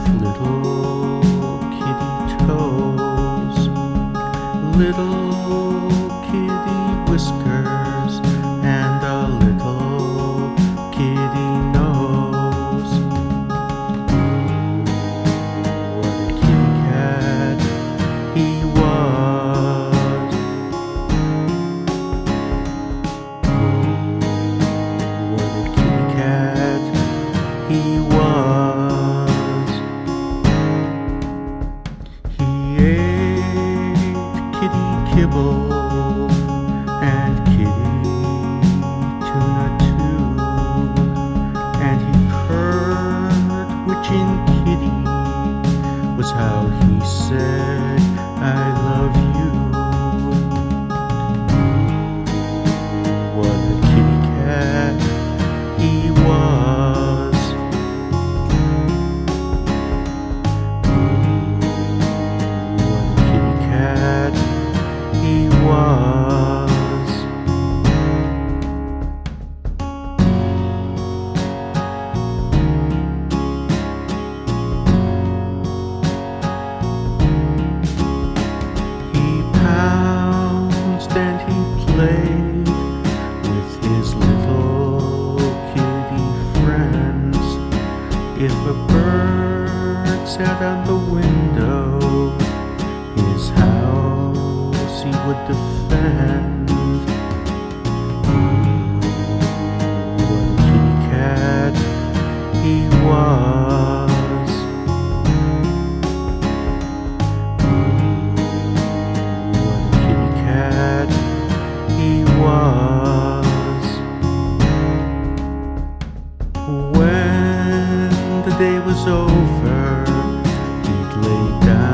with little kitty toes. Little kibble and kitty tuna too, and he purred, which in kitty was how he said, "I love with his little kitty friends. If a bird sat on the window, his house he would defend. the day was over, he'd lay down.